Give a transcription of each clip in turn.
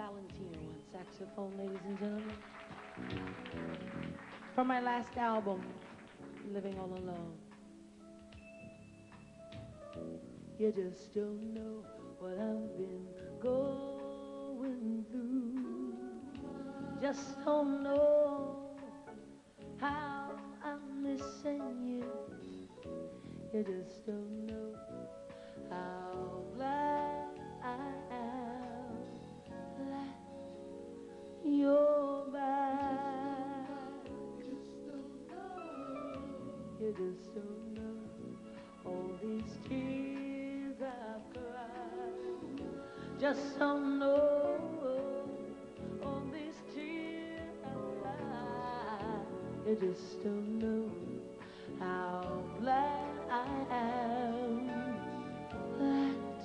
Valentino on saxophone, ladies and gentlemen. From my last album, Living All Alone. You just don't know what I've been going through. Just don't know how I'm missing you. You just don't know Don't know all these tears I've cried. Just don't know all these tears I've cried. You just don't know how glad I am that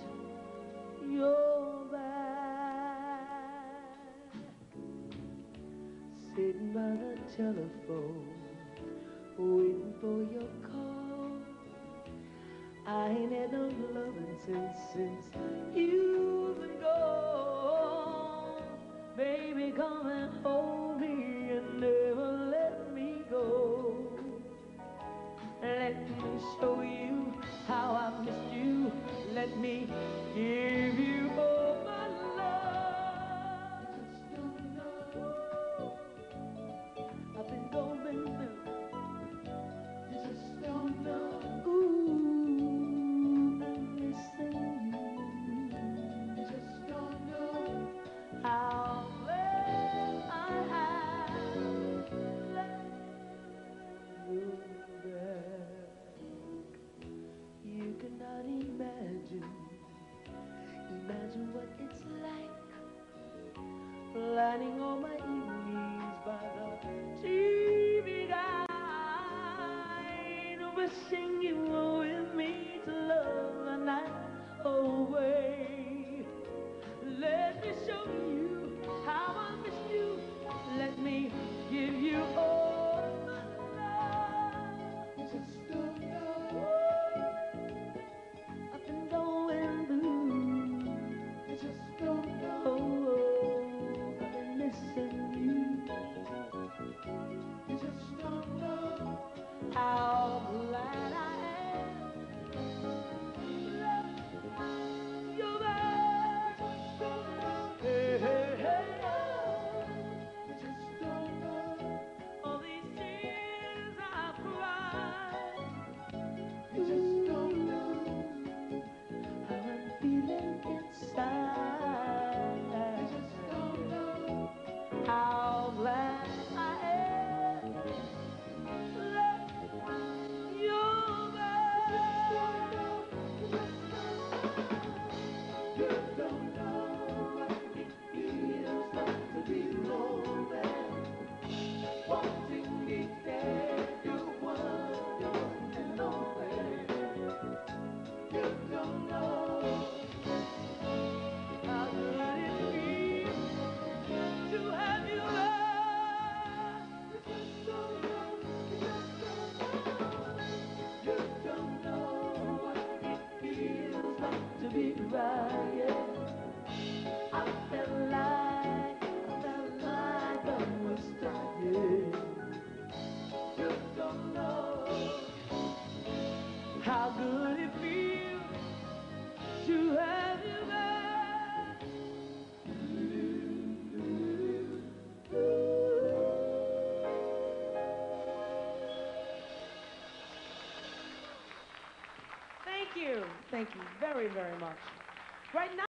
you're back. Sitting by the telephone, waiting for your call. I ain't had no loving since since you've been gone. Baby, come and hold me and never let me go. Let me show you how I missed you. Let me give you what it's like planning all my evenings by the TV guide, wishing like to you. Thank you very, very much. Right now.